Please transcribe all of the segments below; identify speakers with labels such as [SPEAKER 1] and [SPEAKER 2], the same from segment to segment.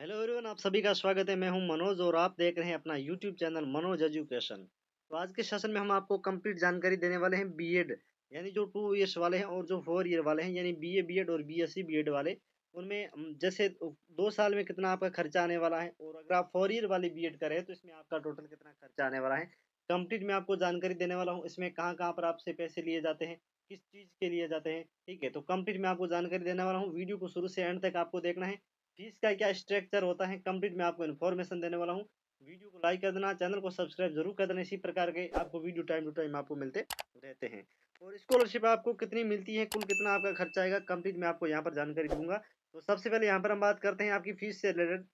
[SPEAKER 1] Hello everyone आप सभी का स्वागत है। मैं हूँ मनोज और आप देख रहे हैं अपना यूट्यूब चैनल मनोज एजुकेशन तो आज के सेशन में हम आपको कंप्लीट जानकारी देने वाले हैं बीएड यानी जो टू ईयर्स वाले हैं और जो फोर ईयर वाले हैं, यानी बीए बीएड और बीएससी बीएड वाले, उनमें जैसे दो साल में कितना आपका खर्चा आने वाला है और अगर आप फोर ईयर वाली बी एड करें तो इसमें आपका टोटल कितना खर्चा आने वाला है। कंप्लीट मैं आपको जानकारी देने वाला हूँ, इसमें कहाँ कहाँ पर आपसे पैसे लिए जाते हैं, किस चीज़ के लिए जाते हैं, ठीक है? तो कंप्लीट मैं आपको जानकारी देने वाला हूँ। वीडियो को शुरू से एंड तक आपको देखना है। फ़ीस का क्या स्ट्रक्चर होता है कंप्लीट मैं आपको इन्फॉर्मेशन देने वाला हूँ। वीडियो को लाइक कर देना चैनल को सब्सक्राइब ज़रूर कर देना, इसी प्रकार के आपको वीडियो टाइम टू टाइम आपको मिलते रहते हैं। और स्कॉलरशिप आपको कितनी मिलती है, कुल कितना आपका खर्चा आएगा कंप्लीट मैं आपको यहाँ पर जानकारी दूँगा। तो सबसे पहले यहाँ पर हम बात करते हैं आपकी फ़ीस से रिलेटेड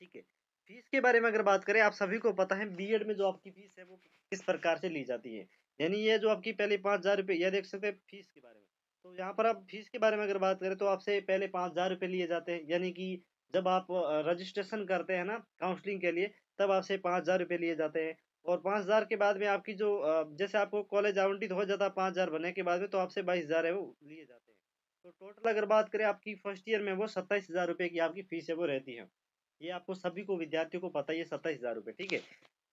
[SPEAKER 1] ठीक है फ़ीस के बारे में अगर बात करें, आप सभी को पता है बी में जो आपकी फ़ीस है वो किस प्रकार से ली जाती है। यानी ये जो आपकी पहले पाँच हज़ार रुपये यह देख सकते हैं फ़ीस के बारे में। तो यहाँ पर आप फ़ीस के बारे में अगर बात करें तो आपसे पहले पाँच हज़ार रुपये लिए जाते हैं। यानी कि जब आप रजिस्ट्रेशन करते हैं ना काउंसलिंग के लिए, तब आपसे पाँच हज़ार रुपये लिए जाते हैं। और पाँच हज़ार के बाद में आपकी जो जैसे आपको कॉलेज आवंटित हो जाता है पाँच हज़ार बनने के बाद में तो आपसे बाईस हज़ार है वो लिए जाते हैं। तो टोटल अगर बात करें आपकी फ़र्स्ट ईयर में, वो सत्ताईस हज़ार रुपये की आपकी फ़ीस है, वो रहती है। ये आपको सभी को, विद्यार्थियों को पता ही है, सत्ताईस हज़ार रुपये, ठीक है?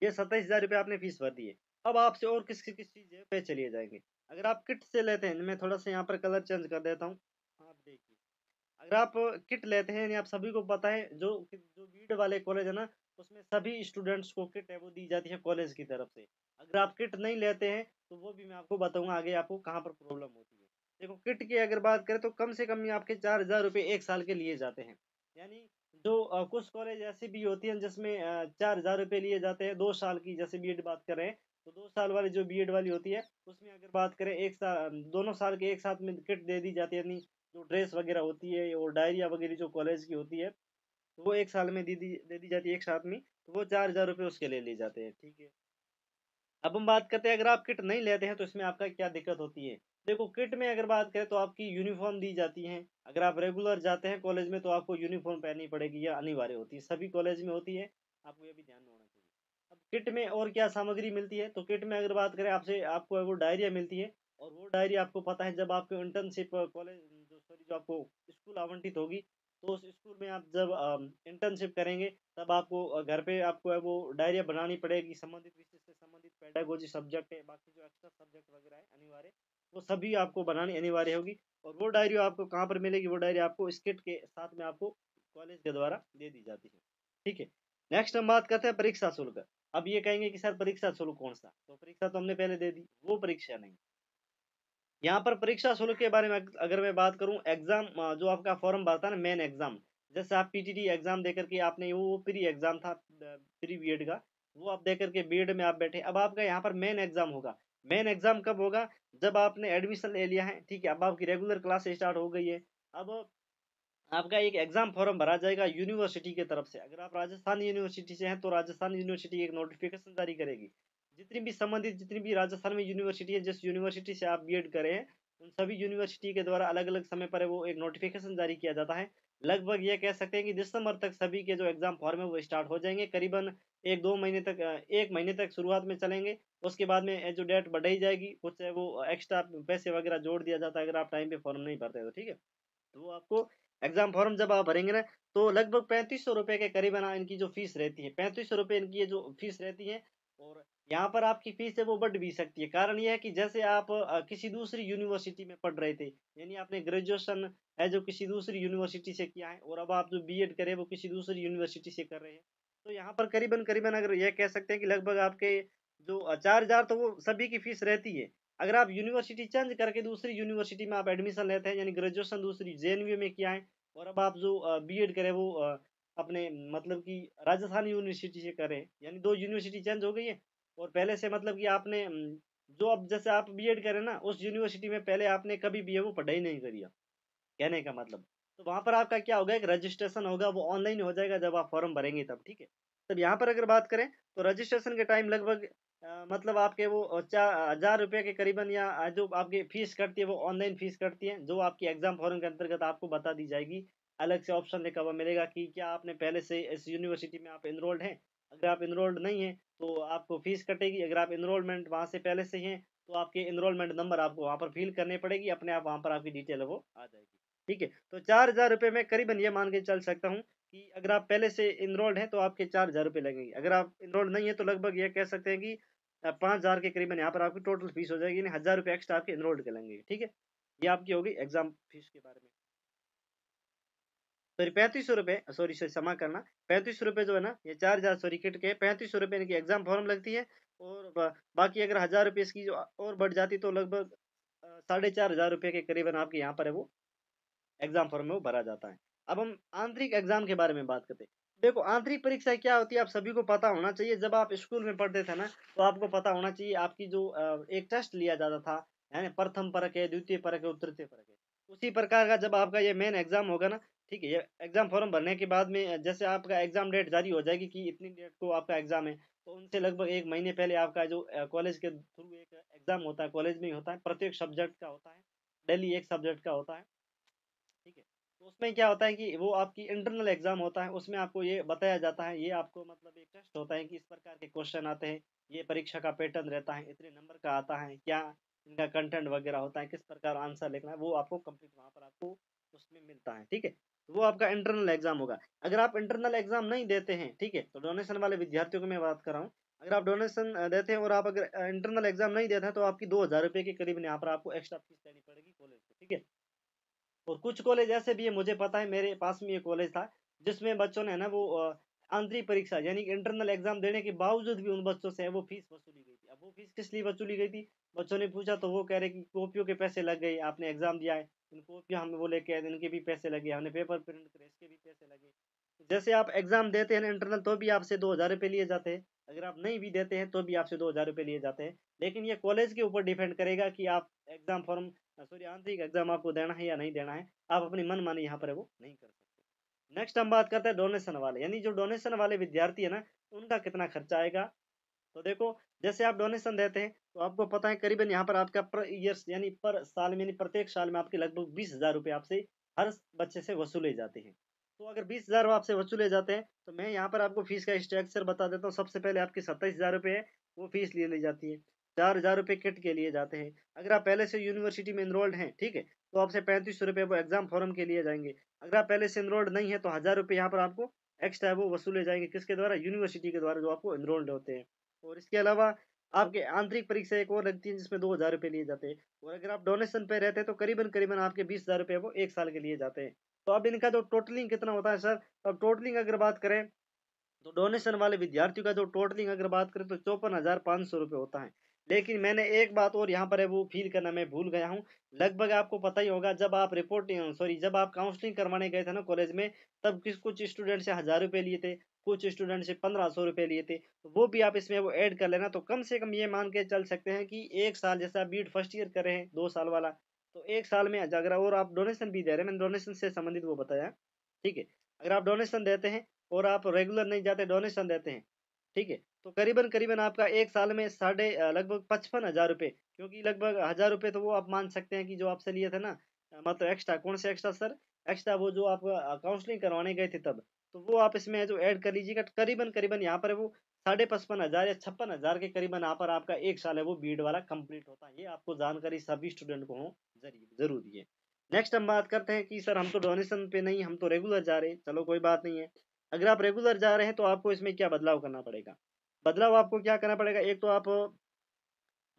[SPEAKER 1] ये सत्ताईस हज़ार रुपये आपने फ़ीस भर दी है अब आपसे और किस किस चीज़ पे चलिए जाएँगे। अगर आप किट से लेते हैं, मैं थोड़ा सा यहाँ पर कलर चेंज कर देता हूँ। आप देखिए, अगर आप किट लेते हैं, यानी आप सभी को पता है, जो जो बीड वाले कॉलेज है ना, उसमें सभी स्टूडेंट्स को किट है, वो दी जाती है कॉलेज की तरफ़ से। अगर आप किट नहीं लेते हैं तो वो भी मैं आपको बताऊँगा आगे आपको कहाँ पर प्रॉब्लम होती है। देखो, किट की अगर बात करें तो कम से कम आपके चार हज़ार रुपये एक साल के लिए जाते हैं। यानी जो आ, कुछ कॉलेज ऐसी भी होती हैं जिसमें चार हज़ार रुपये लिए जाते हैं दो साल की जैसे बी बात कर तो दो साल वाली जो बी वाली होती है उसमें अगर बात करें एक साल दोनों साल के एक साथ में किट दे दी जाती है यानी जो ड्रेस वगैरह होती है और डायरिया वगैरह जो कॉलेज की होती है तो वो एक साल में दे दी दे दी जाती है एक साथ में तो वो चार हज़ार रुपये उसके लिए ले जाते हैं ठीक है। अब हम बात करते हैं अगर आप किट नहीं लेते हैं तो इसमें आपका क्या दिक्कत होती है? देखो, किट में अगर बात करें तो आपकी यूनिफॉर्म दी जाती है। अगर आप रेगुलर जाते हैं कॉलेज में तो आपको यूनिफॉर्म पहननी पड़ेगी, यह अनिवार्य होती है। सभी कॉलेज में होती है, आपको ये भी ध्यान होना चाहिए। अब किट में और क्या सामग्री मिलती है? तो किट में अगर बात करें, आपसे, आपको वो डायरिया मिलती है, और वो डायरी आपको पता है, जब आपको इंटर्नशिप कॉलेज, जो सॉरी जो आपको स्कूल आवंटित होगी तो उस स्कूल में आप जब इंटर्नशिप करेंगे, तब आपको घर पे आपको है वो डायरिया बनानी पड़ेगी। संबंधित विषय से संबंधित पेडागोजी सब्जेक्ट है, बाकी जो एक्स्ट्रा सब्जेक्ट वगैरह है, अनिवार्य। वो सभी आपको बनानी अनिवार्य होगी और वो डायरी आपको कहाँ पर मिलेगी, वो डायरी आपको स्किट के साथ में आपको कॉलेज के द्वारा दे दी जाती है। ठीक है? नेक्स्ट हम बात करते हैं परीक्षा शुल्क। अब ये कहेंगे कि, सर, परीक्षा शुल्क कौन सा? तो परीक्षा तो हमने पहले दे दी, वो परीक्षा नहीं। यहाँ पर परीक्षा शुल्क के बारे में अगर मैं बात करूँ, एग्ज़ाम जो आपका फॉर्म भरता है ना, मेन एग्ज़ाम, जैसे आप पीटीटी एग्ज़ाम देकर के आपने, वो प्री एग्ज़ाम था प्री बी का, वो आप देकर के बी में आप बैठे। अब आपका यहाँ पर मेन एग्ज़ाम होगा। मेन एग्ज़ाम कब होगा? जब आपने एडमिशन ले लिया है, ठीक है? अब आपकी रेगुलर क्लास स्टार्ट हो गई है। अब आपका एक एग्ज़ाम फॉर्म भरा जाएगा यूनिवर्सिटी की तरफ़ से। अगर आप राजस्थान यूनिवर्सिटी से हैं तो राजस्थान यूनिवर्सिटी एक नोटिफिकेशन जारी करेगी। जितनी भी संबंधित, जितनी भी राजस्थान में यूनिवर्सिटी है, जिस यूनिवर्सिटी से आप बी एड करें, उन सभी यूनिवर्सिटी के द्वारा अलग अलग समय पर वो एक नोटिफिकेशन जारी किया जाता है। लगभग ये कह सकते हैं कि दिसंबर तक सभी के जो एग्ज़ाम फॉर्म है, वो स्टार्ट हो जाएँगे। करीबन एक दो महीने तक एक महीने तक शुरुआत में चलेंगे। उसके बाद में जो डेट बढ़ाई जाएगी। कुछ वो एक्स्ट्रा पैसे वगैरह जोड़ दिया जाता है अगर आप टाइम पे फॉर्म नहीं भरते तो ठीक है? तो वो आपको एग्ज़ाम फॉर्म जब आप भरेंगे ना तो लगभग पैंतीस सौ रुपये के करीबन इनकी जो फ़ीस रहती है। पैंतीस सौ रुपये इनकी जो फ़ीस रहती है और यहाँ पर आपकी फ़ीस है वो बढ़ भी सकती है। कारण यह है कि जैसे आप किसी दूसरी यूनिवर्सिटी में पढ़ रहे थे, यानी आपने ग्रेजुएशन है जो किसी दूसरी यूनिवर्सिटी से किया है और अब आप जो बीएड करें वो किसी दूसरी यूनिवर्सिटी से कर रहे हैं तो यहाँ पर करीबन करीबन अगर यह कह सकते हैं कि लगभग आपके जो चार हज़ार तो वो सभी की फ़ीस रहती है। अगर आप यूनिवर्सिटी चेंज करके दूसरी यूनिवर्सिटी में आप एडमिशन लेते हैं, यानी ग्रेजुएशन दूसरी जे में किया है, और अब आप जो बी करें वो अपने मतलब कि राजस्थान यूनिवर्सिटी से करें, यानी दो यूनिवर्सिटी चेंज हो गई है, और पहले से मतलब कि आपने जो अब जैसे आप बीएड करें ना, उस यूनिवर्सिटी में पहले आपने कभी भी वो पढ़ाई नहीं करी कहने का मतलब। तो वहाँ पर आपका क्या होगा, एक रजिस्ट्रेशन होगा, वो ऑनलाइन हो जाएगा जब आप फॉर्म भरेंगे तब, ठीक है? तब यहाँ पर अगर बात करें तो रजिस्ट्रेशन के टाइम लगभग मतलब आपके वो चार हज़ार रुपये के करीबन या जो आपकी फ़ीस कटती है, वो ऑनलाइन फ़ीस कटती है, जो आपकी एग्ज़ाम फॉर्म के अंतर्गत आपको बता दी जाएगी। अलग से ऑप्शन लिखा हुआ मिलेगा कि क्या आपने पहले से इस यूनिवर्सिटी में आप इनरोल्ड हैं। अगर आप इनरोल्ड नहीं हैं तो आपको फ़ीस कटेगी। अगर आप इनरोलमेंट वहाँ से पहले से हैं तो आपके इनरोलमेंट नंबर आपको वहाँ पर फिल करने पड़ेगी। अपने आप वहाँ पर आपकी डिटेल वो आ जाएगी। ठीक है तो चार हज़ार रुपये में करीबन ये मान के चल सकता हूँ कि अगर आप पहले से इनरोल्ड हैं तो आपके चार हज़ार रुपये लगेंगे। अगर आप इनरोल्ड नहीं है तो लगभग ये कह सकते हैं कि पाँच हज़ार के करीबन यहाँ पर आपकी टोटल फ़ीस हो जाएगी, यानी हज़ार रुपये एक्स्ट्रा आपके इनरोल्ड के लगेंगे ठीक है? ये आपकी होगी एग्ज़ाम फ़ीस के बारे में। सॉरी, पैंतीस सौ रुपये, सॉरी सॉरी, क्षमा करना, पैंतीस सौ रुपये जो है ना, ये चार हज़ार, सॉरी, किट के पैंतीस सौ रुपये इनकी एग्ज़ाम फॉर्म लगती है और बाकी अगर हज़ार रुपये इसकी जो और बढ़ जाती तो लगभग साढ़े चार हज़ार रुपये के करीबन आपके यहाँ पर है वो एग्ज़ाम फॉर्म में वो भरा जाता है। अब हम आंतरिक एग्ज़ाम के बारे में बात करते हैं। देखो, आंतरिक परीक्षा क्या होती है, आप सभी को पता होना चाहिए। जब आप स्कूल में पढ़ते थे ना तो आपको पता होना चाहिए, आपकी जो एक टेस्ट लिया जाता था यानी प्रथम परक है, द्वितीय परक है तृतीय परक है। उसी प्रकार का जब आपका ये मेन एग्ज़ाम होगा ना, ठीक है, ये एग्ज़ाम फॉर्म भरने के बाद में, जैसे आपका एग्ज़ाम डेट जारी हो जाएगी कि इतनी डेट को आपका एग्ज़ाम है तो उनसे लगभग एक महीने पहले आपका जो कॉलेज के थ्रू एक एग्ज़ाम होता है कॉलेज में ही होता है, प्रत्येक सब्जेक्ट का होता है डेली एक सब्जेक्ट का होता है। ठीक है? तो उसमें क्या होता है कि वो आपकी इंटरनल एग्ज़ाम होता है, उसमें आपको ये बताया जाता है, ये आपको मतलब एक टेस्ट होता है कि इस प्रकार के क्वेश्चन आते हैं, ये परीक्षा का पैटर्न रहता है, इतने नंबर का आता है, क्या इनका कंटेंट वगैरह होता है, किस प्रकार आंसर लिखना है, वो आपको कंप्लीट वहाँ पर आपको उसमें मिलता है, ठीक है? वो आपका इंटरनल एग्ज़ाम होगा। अगर आप इंटरनल एग्ज़ाम नहीं देते हैं, ठीक है? तो डोनेशन वाले विद्यार्थियों को मैं बात कर रहा हूँ। अगर आप डोनेशन देते हैं और आप अगर इंटरनल एग्ज़ाम नहीं देते हैं तो आपकी दो हज़ार रुपये के करीब यहाँ पर आपको एक्स्ट्रा फ़ीस देनी पड़ेगी कॉलेज को ठीक है? और कुछ कॉलेज ऐसे भी है, मुझे पता है, मेरे पास में ये कॉलेज था, जिसमें बच्चों ने ना, वो आंतरिक परीक्षा, यानी इंटरनल एग्ज़ाम देने के बावजूद भी उन बच्चों से वो फ़ीस वसूली गई थी। अब वो फ़ीस किस लिए वसूली गई थी? बच्चों ने पूछा तो वो कह रहे कि कॉपियों के पैसे लग गए, आपने एग्ज़ाम दिया है, इन कॉपियाँ हमें वो लेके आए, इनके भी पैसे लगे, हमने पेपर प्रिंट करे, इसके भी पैसे लगे। जैसे आप एग्ज़ाम देते हैं ना इंटरनल तो भी आपसे दो हज़ार रुपये लिए जाते हैं, अगर आप नहीं भी देते हैं तो भी आपसे दो हज़ार रुपये लिए जाते हैं। लेकिन ये कॉलेज के ऊपर डिपेंड करेगा कि आप एग्ज़ाम फॉर्म सॉरी आंतरिक एग्ज़ाम आपको देना है या नहीं देना है, आप अपनी मन मानी यहाँ पर वो नहीं कर सकते। नेक्स्ट हम बात करते हैं डोनेशन वाले। यानी जो डोनेशन वाले विद्यार्थी है ना, उनका कितना खर्चा आएगा? तो देखो, जैसे आप डोनेशन देते हैं तो आपको पता है करीबन यहाँ पर आपका पर ईयर्स यानी पर साल में, यानी प्रत्येक साल में आपके लगभग बीस हज़ार रुपये आपसे हर बच्चे से वसूले जाते हैं। तो अगर बीस हज़ार आपसे वसूले जाते हैं तो मैं यहाँ पर आपको फ़ीस का स्ट्रक्चर बता देता हूँ। सबसे पहले आपकी सत्ताईस हज़ार रुपये है, वो फ़ीस ले ली जाती है। चार हज़ार रुपये किट के लिए जाते हैं। अगर आप पहले से यूनिवर्सिटी में इनरोल्ड हैं, ठीक है तो आपसे पैंतीस सौ रुपये वो एग्ज़ाम फॉर्म के लिए जाएँगे। अगर आप पहले से इनरोल्ड नहीं है तो हज़ार रुपये यहाँ पर आपको एक्स्ट्रा वो वसूले जाएँगे। किसके द्वारा? यूनिवर्सिटी के द्वारा जो आपको इनरोल्ड होते हैं। और इसके अलावा आपके आंतरिक परीक्षा एक और लगती है, जिसमें दो हज़ार रुपये लिए जाते हैं। और अगर आप डोनेशन पे रहते हैं तो करीबन करीबन आपके बीस हज़ार रुपये वो एक साल के लिए जाते हैं। तो अब इनका जो टोटलिंग कितना होता है सर तो अब टोटलिंग अगर बात करें तो डोनेशन वाले विद्यार्थियों का जो टोटलिंग अगर बात करें तो चौपन हज़ार पाँच सौ रुपये होता है। लेकिन मैंने एक बात और यहाँ पर है, वो फील करना मैं भूल गया हूँ। लगभग आपको पता ही होगा, जब आप रिपोर्टिंग सॉरी जब आप काउंसलिंग करवाने गए थे ना कॉलेज में, तब किस, कुछ स्टूडेंट से हज़ार रुपये लिए थे, कुछ स्टूडेंट से पंद्रह सौ रुपये लिए थे। वो भी आप इसमें वो ऐड कर लेना तो कम से कम ये मान के चल सकते हैं कि एक साल, जैसे आप बीड फ़र्स्ट ईयर कर रहे हैं, दो साल वाला तो एक साल में अगर और आप डोनेशन भी दे रहे हैं, मैंने डोनेशन से संबंधित वो बताया, ठीक है? अगर आप डोनेशन देते हैं और आप रेगुलर नहीं जाते डोनेशन देते हैं ठीक है? तो करीबन करीबन आपका एक साल में साढ़े लगभग पचपन हज़ार रुपये क्योंकि लगभग हज़ार रुपये तो वो आप मान सकते हैं कि जो आपसे लिए थे ना मतलब एक्स्ट्रा कौन से एक्स्ट्रा सर एक्स्ट्रा वो जो आप काउंसलिंग करवाने गए थे तब तो वो आप इसमें जो ऐड कर लीजिएगा करीबन करीबन यहाँ पर वो साढ़े पचपन हज़ार या छप्पन हज़ार के करीबन यहाँ पर आपका एक साल है वो बीड वाला कंप्लीट होता है। ये आपको जानकारी सभी स्टूडेंट को हो ज़रूरी है। नेक्स्ट हम बात करते हैं कि सर हम तो डोनेशन पे नहीं, हम तो रेगुलर जा रहे चलो, कोई बात नहीं है। अगर आप रेगुलर जा रहे हैं तो आपको इसमें क्या बदलाव करना पड़ेगा? बदलाव आपको क्या करना पड़ेगा? एक तो आप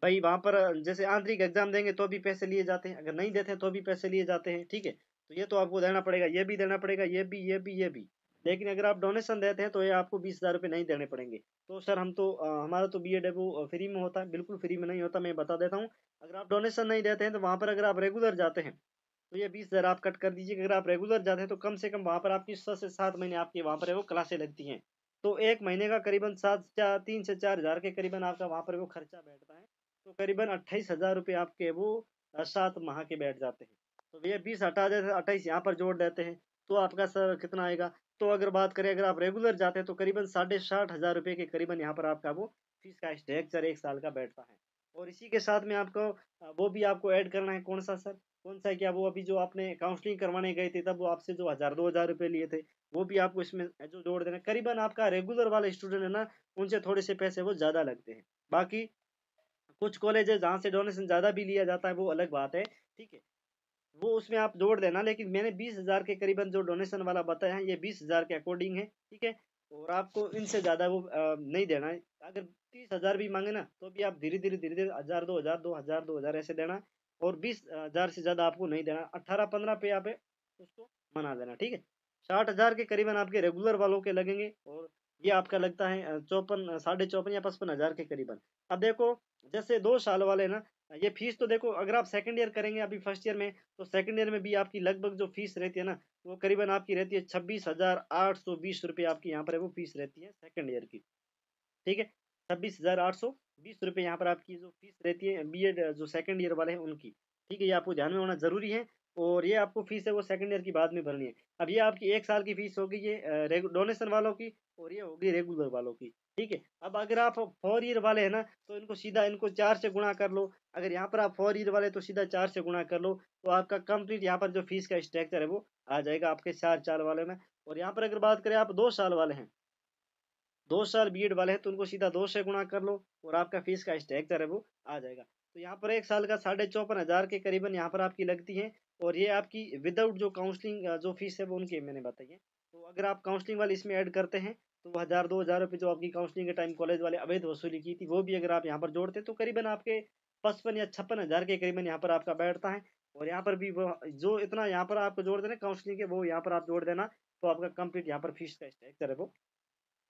[SPEAKER 1] भाई वहाँ पर जैसे आंतरिक एग्ज़ाम देंगे तो भी पैसे लिए जाते हैं। अगर नहीं देते हैं तो भी पैसे लिए जाते हैं ठीक है? तो ये तो आपको देना पड़ेगा ये भी देना पड़ेगा ये भी ये भी ये भी। लेकिन अगर आप डोनेशन देते हैं तो ये आपको बीस हज़ार रुपये नहीं देने पड़ेंगे। तो सर हम तो आ, हमारा तो बी है वो फ्री में होता है बिल्कुल फ्री में नहीं होता मैं बता देता हूँ। अगर आप डोनेशन नहीं देते हैं तो वहाँ पर अगर आप रेगुलर जाते हैं तो ये बीस हज़ार आप कट कर दीजिए, अगर आप रेगुलर जाते हैं तो कम से कम वहाँ पर आपकी छः से सात महीने आपकी वहाँ पर वो क्लासें लगती हैं। तो एक महीने का करीबन सात चार तीन से चार हज़ार के करीबन आपका वहाँ पर वो खर्चा बैठता है। तो करीबन अट्ठाईस हज़ार रुपये आपके वो सात माह के बैठ जाते हैं। तो भैया बीस हटा देते अट्ठाईस यहाँ पर जोड़ देते हैं तो आपका सर कितना आएगा? तो अगर बात करें, अगर आप रेगुलर जाते हैं तो करीबन साढ़े साठ हज़ार रुपये के करीबन यहाँ पर आपका वो फ़ीस का स्ट्रक्चर एक साल का बैठता है। और इसी के साथ में आपको वो भी आपको ऐड करना है कौन सा सर कौन सा क्या वो अभी जो आपने काउंसलिंग करवाने गए थे, तब वो आपसे जो हज़ार, दो हज़ार रुपये लिए थे, वो भी आपको इसमें जो जोड़ देना करीबन आपका रेगुलर वाला स्टूडेंट है ना, उनसे थोड़े से पैसे वो ज़्यादा लगते हैं। बाकी कुछ कॉलेज है जहाँ से डोनेशन ज़्यादा भी लिया जाता है, वो अलग बात है, ठीक है। वो उसमें आप जोड़ देना, लेकिन मैंने बीस हज़ार के करीबन जो डोनेशन वाला बताया है, ये बीस हज़ार के अकॉर्डिंग है, ठीक है। और आपको इनसे ज़्यादा वो नहीं देना है। अगर तीस हज़ार भी मांगे ना तो भी आप धीरे धीरे धीरे धीरे, हज़ार, दो हज़ार दो हज़ार दो हज़ार ऐसे देना। और बीस हज़ार से ज़्यादा आपको नहीं देना। अट्ठारह पंद्रह पे आप उसको मना देना, ठीक है? साठ हज़ार के करीबन आपके रेगुलर वालों के लगेंगे और ये आपका लगता है चौपन साढ़े चौपन या पचपन हज़ार के करीबन। अब देखो, जैसे दो साल वाले ना, ये फ़ीस तो देखो, अगर आप सेकंड ईयर करेंगे अभी फ़र्स्ट ईयर में तो सेकंड ईयर में भी आपकी लगभग जो फ़ीस रहती है ना, वो करीबन आपकी रहती है छब्बीस हज़ार आठ सौ बीस रुपये आपकी यहाँ पर है, वो फ़ीस रहती है सेकंड ईयर की, ठीक है? छब्बीस हज़ार आठ सौ, बीस रुपये यहाँ पर आपकी जो फ़ीस रहती है बी एड जो सेकंड ईयर वाले हैं उनकी। ठीक है, ये आपको ध्यान में होना ज़रूरी है और ये आपको फ़ीस है वो सेकंड ईयर की बाद में भरनी है। अब ये आपकी एक साल की फ़ीस होगी ये डोनेशन वालों की और ये होगी रेगुलर वालों की। ठीक है, अब अगर आप फोर ईयर वाले हैं ना तो इनको सीधा इनको चार से गुणा कर लो। अगर यहाँ पर आप फोर ईयर वाले तो सीधा चार से गुणा कर लो। तो आपका कंप्लीट यहाँ पर जो फ़ीस का स्ट्रक्चर है वो आ जाएगा आपके चार साल वाले में। और यहाँ पर अगर बात करें आप दो साल वाले हैं दो साल बी वाले हैं तो उनको सीधा दो से गुणा कर लो और आपका फ़ीस का स्ट्रक्चर है वो आ जाएगा। तो यहाँ पर एक साल का साढ़े चौपन हज़ार के करीबन यहाँ पर आपकी लगती है और ये आपकी विदाउट जो काउंसलिंग जो फ़ीस है वो उनकी मैंने बताई है। तो अगर आप काउंसलिंग वाले इसमें ऐड करते हैं तो वो हज़ार, दो हज़ार रुपये जो आपकी काउंसलिंग के टाइम कॉलेज वाले अवैध वसूली की थी, वो भी अगर आप यहाँ पर जोड़ते तो करीबन आपके पचपन या छप्पन हज़ार के करीबन यहाँ पर आपका बैठता है। और यहाँ पर भी वो, जो इतना यहाँ पर आपको जोड़ देना काउंसलिंग के, वो यहाँ पर आप जोड़ देना तो आपका कंप्लीट यहाँ पर फ़ीस का स्ट्रक्चर है वो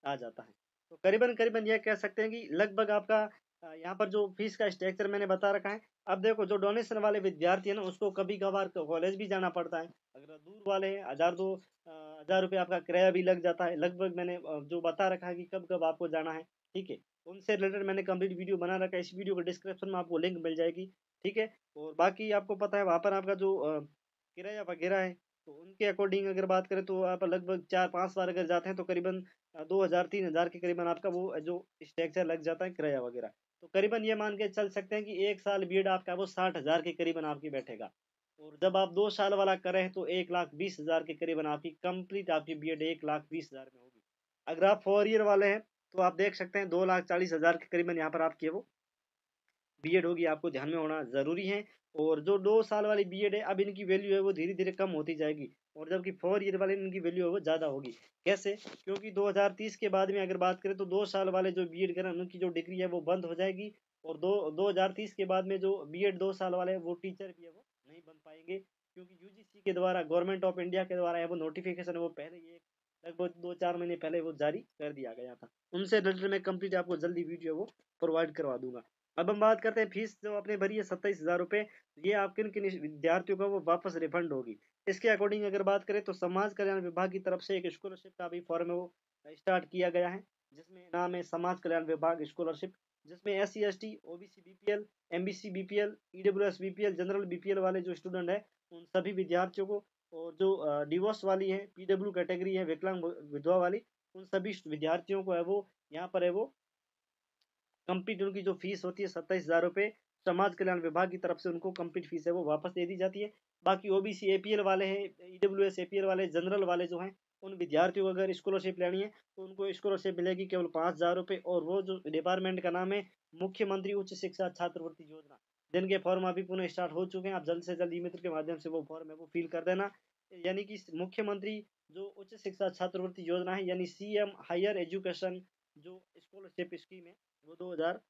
[SPEAKER 1] आ जाता है। तो करीबन करीबन यह कह सकते हैं कि लगभग आपका यहाँ पर जो फ़ीस का स्ट्रक्चर मैंने बता रखा है, अब देखो जो डोनेशन वाले विद्यार्थी है ना, उसको कभी कभार कॉलेज भी जाना पड़ता है। अगर दूर वाले हैं, हज़ार दो हज़ार रुपये आपका किराया भी लग जाता है। लगभग मैंने जो बता रखा है कि कब कब आपको जाना है, ठीक है। उनसे रिलेटेड मैंने कंप्लीट वीडियो बना रखा है। इस वीडियो के डिस्क्रिप्शन में आपको लिंक मिल जाएगी, ठीक है। और बाकी आपको पता है, वहाँ पर आपका जो किराया वगैरह है तो उनके अकॉर्डिंग अगर बात करें तो आप लगभग चार, पाँच बार अगर जाते हैं तो करीबन दो हज़ार, तीन हज़ार के करीबन आपका वो, जो स्ट्रक्चर लग जाता है किराया वगैरह। तो करीबन ये मान के चल सकते हैं कि एक साल बी आपका वो साठ हज़ार के करीबन आपकी बैठेगा। और जब आप दो साल वाला करें तो एक लाख बीस हज़ार के करीबन आपकी कंप्लीट आपकी बी एक लाख बीस हज़ार में होगी। अगर आप फोर ईयर वाले हैं तो आप देख सकते हैं दो लाख चालीस हज़ार के करीबन यहाँ पर आपकी वो बी होगी, आपको ध्यान में होना ज़रूरी है। और जो दो साल वाली बी है, अब इनकी वैल्यू है वो धीरे धीरे कम होती जाएगी और जबकि फोर ईयर वाले इनकी वैल्यू है वो ज़्यादा होगी। कैसे? क्योंकि 2030 के बाद में अगर बात करें तो दो साल वाले जो बी करें, उनकी जो डिग्री है वो बंद हो जाएगी और दो दो हज़ार तीस के बाद में जो बी दो साल वाले वो टीचर भी है, वो नहीं बन पाएँगे। क्योंकि यूजीसी के द्वारा गवर्नमेंट ऑफ़ इंडिया के द्वारा है, वो नोटिफिकेशन वो पहले ये लगभग दो चार महीने पहले वो जारी कर दिया गया था। उनसे रिलेटेड मैं कंप्लीट आपको जल्दी वीडियो वो प्रोवाइड करवा दूँगा। अब हम बात करते हैं फ़ीस जो आपने भरी है सत्ताईस हज़ार रुपये ये आप किन किन विद्यार्थियों का वो वापस रिफंड होगी? इसके अकॉर्डिंग अगर बात करें तो समाज कल्याण विभाग की तरफ़ से एक स्कॉलरशिप का भी फॉर्म है वो स्टार्ट किया गया है, जिसमें नाम है समाज कल्याण विभाग स्कॉलरशिप जिसमें S C S T O B C B P L M B C B P L E W S B P L general B P L वाले जो स्टूडेंट हैं, उन सभी विद्यार्थियों को और जो डिवोर्स वाली है पी डब्ल्यू कैटेगरी है, विकलांग विधवा वाली, उन सभी विद्यार्थियों को है वो, यहाँ पर है वो कंप्लीट उनकी जो फ़ीस होती है सत्ताईस हज़ार रुपये समाज कल्याण विभाग की तरफ़ से उनको कंप्लीट फ़ीस है, वो वापस दे दी जाती है। बाकी ओबीसी एपीएल वाले हैं ई डब्ल्यू एस एपीएल वाले जनरल वाले जो हैं, उन विद्यार्थियों को अगर स्कॉलरशिप लेनी है तो उनको स्कॉलरशिप मिलेगी केवल पाँच हज़ार रुपये और वो जो डिपार्टमेंट का नाम है, मुख्यमंत्री उच्च शिक्षा छात्रवृत्ति योजना। जिनके फॉर्म अभी पुनः स्टार्ट हो चुके हैं, आप जल्द से जल्द ई मित्र के माध्यम से वो फॉर्म है, वो फिल कर देना। यानी कि मुख्यमंत्री जो उच्च शिक्षा छात्रवृत्ति योजना है, यानी सी एम हायर एजुकेशन जो स्कॉलरशिप स्कीम है वो दो हज़ार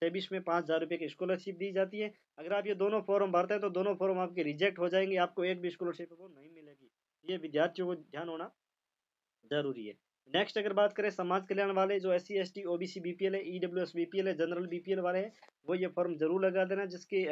[SPEAKER 1] तेईस में पाँच हज़ार रुपये की स्कॉलरशिप दी जाती है। अगर आप ये दोनों फॉर्म भरते हैं तो दोनों फॉर्म आपके रिजेक्ट हो जाएँगे, आपको एक भी स्कॉलरशिप वो नहीं मिलेगी। ये विद्यार्थियों को ध्यान होना ज़रूरी है। नेक्स्ट अगर बात करें, समाज कल्याण वाले, जो S C S T O B C B P L है E W S B P L है जनरल बी पी एल वाले हैं, वो ये फॉर्म ज़रूर लगा देना, जिसके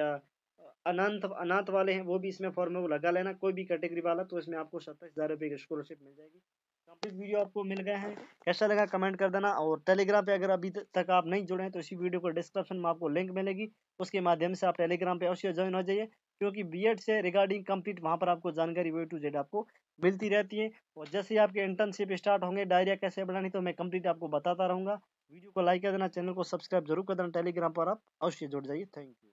[SPEAKER 1] अनाथ अनाथ वाले हैं, वो भी इसमें फॉर्म में वो लगा लेना। कोई भी कैटेगरी वाला तो इसमें आपको सत्ताईस हज़ार रुपये की स्कॉलरशिप मिल जाएगी। कंप्लीट वीडियो आपको मिल गया है। कैसा लगा कमेंट कर देना और टेलीग्राम पे अगर अभी तक आप नहीं जुड़े हैं तो इसी वीडियो को डिस्क्रिप्शन में आपको लिंक मिलेगी। उसके माध्यम से आप टेलीग्राम पे अवश्य ज्वाइन हो जाइए, क्योंकि बी से रिगार्डिंग कंप्लीट वहाँ पर आपको जानकारी वे टू जेड आपको मिलती रहती है। और जैसे ही आपके इंटर्नशिप स्टार्ट होंगे डायरिया कैसे बनानी तो मैं कंप्लीट आपको बताता रहूँगा। वीडियो को लाइक कर देना चैनल को सब्सक्राइब ज़रूर कर देना, टेलीग्राम पर आप अवश्य जुड़ जाइए। Thank you